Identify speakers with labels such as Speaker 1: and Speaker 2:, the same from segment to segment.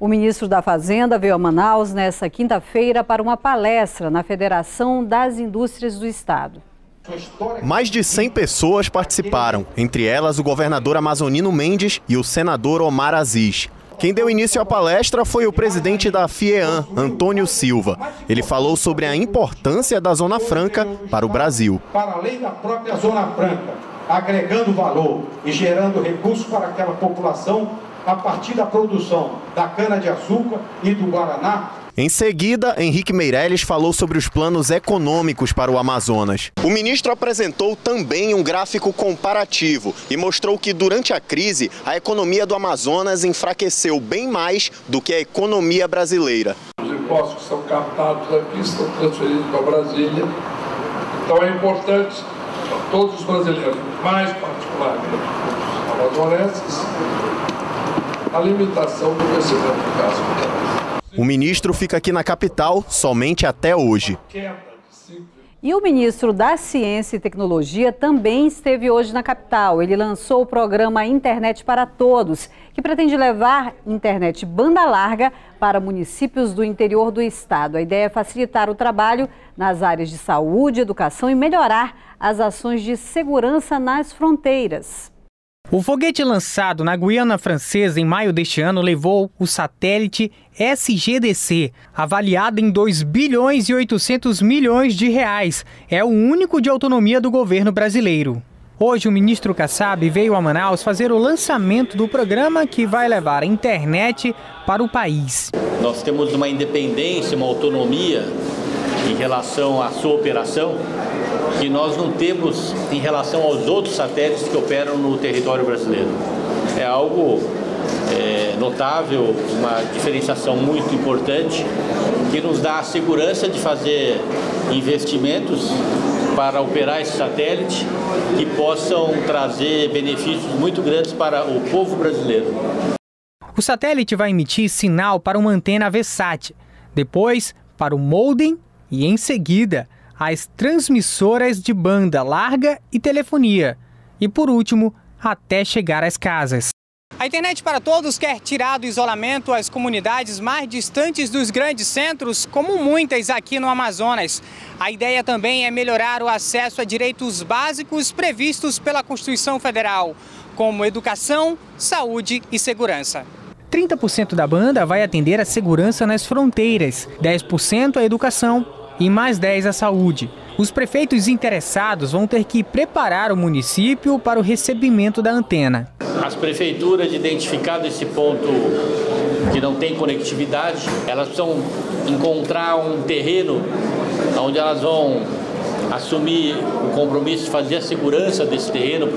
Speaker 1: O ministro da Fazenda veio a Manaus nesta quinta-feira para uma palestra na Federação das Indústrias do Estado.
Speaker 2: Mais de 100 pessoas participaram, entre elas o governador amazonino Mendes e o senador Omar Aziz. Quem deu início à palestra foi o presidente da FIEAN, Antônio Silva. Ele falou sobre a importância da Zona Franca para o Brasil.
Speaker 3: Para além da própria Zona Franca, agregando valor e gerando recursos para aquela população a partir da produção da cana-de-açúcar e do Guaraná.
Speaker 2: Em seguida, Henrique Meirelles falou sobre os planos econômicos para o Amazonas. O ministro apresentou também um gráfico comparativo e mostrou que durante a crise, a economia do Amazonas enfraqueceu bem mais do que a economia brasileira.
Speaker 4: Os impostos que são captados aqui estão transferidos para Brasília. Então é importante para todos os brasileiros, mais particularmente amazonenses, a limitação do crescimento do gasto.
Speaker 2: O ministro fica aqui na capital somente até hoje.
Speaker 1: E o ministro da Ciência e Tecnologia também esteve hoje na capital. Ele lançou o programa Internet para Todos, que pretende levar internet banda larga para municípios do interior do estado. A ideia é facilitar o trabalho nas áreas de saúde, educação e melhorar as ações de segurança nas fronteiras.
Speaker 5: O foguete lançado na Guiana Francesa em maio deste ano levou o satélite SGDC, avaliado em 2 bilhões e 800 milhões de reais. É o único de autonomia do governo brasileiro. Hoje, o ministro Kassab veio a Manaus fazer o lançamento do programa que vai levar a internet para o país.
Speaker 6: Nós temos uma independência, uma autonomia em relação à sua operação que nós não temos em relação aos outros satélites que operam no território brasileiro. É algo é, notável, uma diferenciação muito importante que nos dá a segurança de fazer investimentos para operar esse satélite que possam trazer benefícios muito grandes para o povo brasileiro.
Speaker 5: O satélite vai emitir sinal para uma antena VSAT, depois para o modem e, em seguida, as transmissoras de banda larga e telefonia. E por último, até chegar às casas. A Internet para Todos quer tirar do isolamento as comunidades mais distantes dos grandes centros, como muitas aqui no Amazonas. A ideia também é melhorar o acesso a direitos básicos previstos pela Constituição Federal, como educação, saúde e segurança. 30% da banda vai atender a segurança nas fronteiras, 10% a educação e mais 10 à saúde. Os prefeitos interessados vão ter que preparar o município para o recebimento da antena.
Speaker 6: As prefeituras, identificado esse ponto que não tem conectividade, elas precisam encontrar um terreno onde elas vão assumir o compromisso de fazer a segurança desse terreno,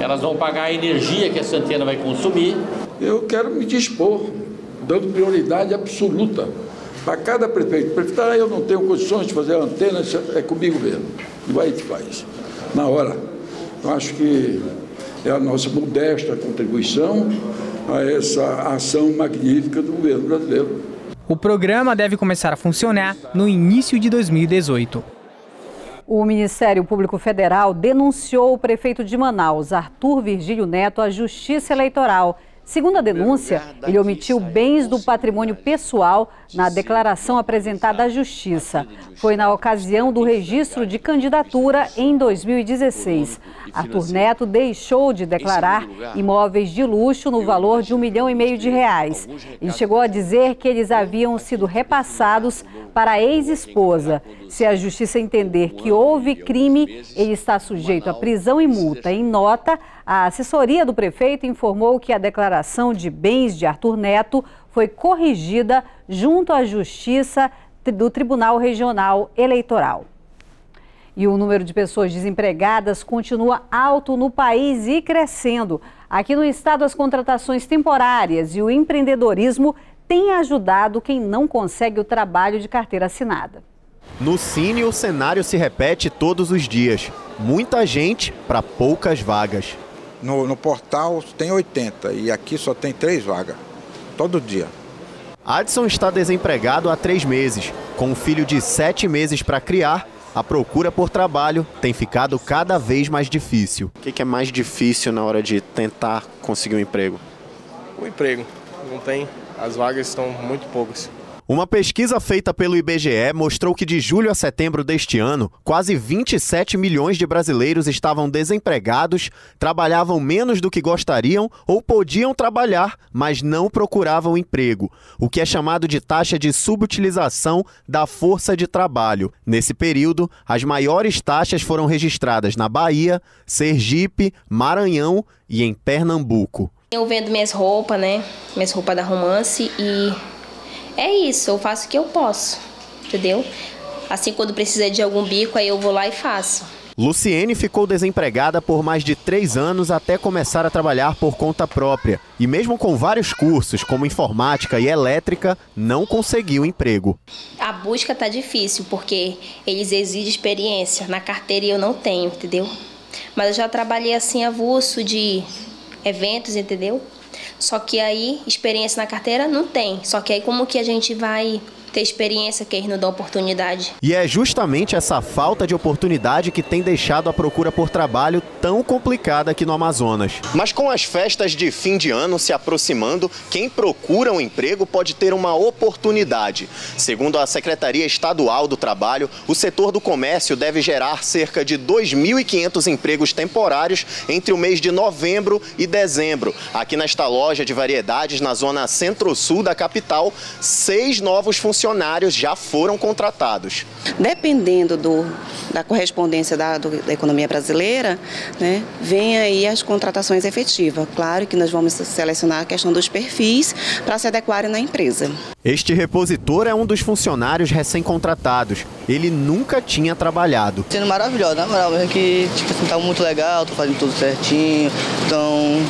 Speaker 6: elas vão pagar a energia que essa antena vai consumir.
Speaker 4: Eu quero me dispor, dando prioridade absoluta para cada prefeito. Prefeito, ah, eu não tenho condições de fazer a antena, é comigo mesmo. E vai te faz. Na hora. Eu acho que é a nossa modesta contribuição a essa ação magnífica do governo brasileiro.
Speaker 5: O programa deve começar a funcionar no início de 2018.
Speaker 1: O Ministério Público Federal denunciou o prefeito de Manaus, Arthur Virgílio Neto, à Justiça Eleitoral Segundo a denúncia, ele omitiu bens do patrimônio pessoal na declaração apresentada à Justiça. Foi na ocasião do registro de candidatura em 2016. Arthur Neto deixou de declarar imóveis de luxo no valor de um milhão e meio de reais. Ele chegou a dizer que eles haviam sido repassados para a ex-esposa. Se a Justiça entender que houve crime, ele está sujeito a prisão e multa. Em nota, a assessoria do prefeito informou que a declaração de bens de Arthur Neto foi corrigida junto à Justiça do Tribunal Regional Eleitoral. E o número de pessoas desempregadas continua alto no país e crescendo. Aqui no estado, as contratações temporárias e o empreendedorismo têm ajudado quem não consegue o trabalho de carteira assinada.
Speaker 2: No Cine, o cenário se repete todos os dias. Muita gente para poucas vagas.
Speaker 7: No, no portal tem 80 e aqui só tem três vagas, todo dia.
Speaker 2: Adson está desempregado há três meses. Com um filho de sete meses para criar, a procura por trabalho tem ficado cada vez mais difícil. O que é mais difícil na hora de tentar conseguir um emprego?
Speaker 8: O emprego. Não tem. as vagas estão muito poucas.
Speaker 2: Uma pesquisa feita pelo IBGE mostrou que de julho a setembro deste ano, quase 27 milhões de brasileiros estavam desempregados, trabalhavam menos do que gostariam ou podiam trabalhar, mas não procuravam emprego, o que é chamado de taxa de subutilização da força de trabalho. Nesse período, as maiores taxas foram registradas na Bahia, Sergipe, Maranhão e em Pernambuco.
Speaker 9: Eu vendo minhas roupas, né? Minhas roupas da romance e é isso, eu faço o que eu posso, entendeu? Assim, quando precisa de algum bico, aí eu vou lá e faço.
Speaker 2: Luciene ficou desempregada por mais de três anos até começar a trabalhar por conta própria. E mesmo com vários cursos, como informática e elétrica, não conseguiu emprego.
Speaker 9: A busca tá difícil, porque eles exigem experiência. Na carteira eu não tenho, entendeu? Mas eu já trabalhei assim avulso de eventos, entendeu? Só que aí, experiência na carteira não tem. Só que aí, como que a gente vai ter experiência que eles não dão oportunidade.
Speaker 2: E é justamente essa falta de oportunidade que tem deixado a procura por trabalho tão complicada aqui no Amazonas. Mas com as festas de fim de ano se aproximando, quem procura um emprego pode ter uma oportunidade. Segundo a Secretaria Estadual do Trabalho, o setor do comércio deve gerar cerca de 2.500 empregos temporários entre o mês de novembro e dezembro. Aqui nesta loja de variedades na zona centro-sul da capital, seis novos funcionários funcionários já foram contratados.
Speaker 10: Dependendo do, da correspondência da, do, da economia brasileira, né, vem aí as contratações efetivas. Claro que nós vamos selecionar a questão dos perfis para se adequarem na empresa.
Speaker 2: Este repositor é um dos funcionários recém-contratados. Ele nunca tinha trabalhado.
Speaker 11: Sendo maravilhoso, na moral, que tipo, assim, tá muito legal, tô fazendo tudo certinho, então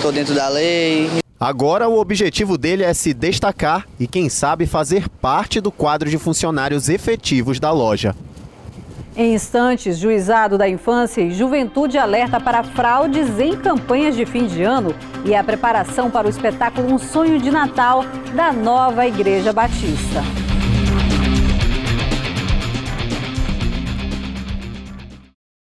Speaker 11: tô dentro da lei.
Speaker 2: Agora o objetivo dele é se destacar e, quem sabe, fazer parte do quadro de funcionários efetivos da loja.
Speaker 1: Em instantes, Juizado da Infância e Juventude alerta para fraudes em campanhas de fim de ano e a preparação para o espetáculo Um Sonho de Natal da nova Igreja Batista.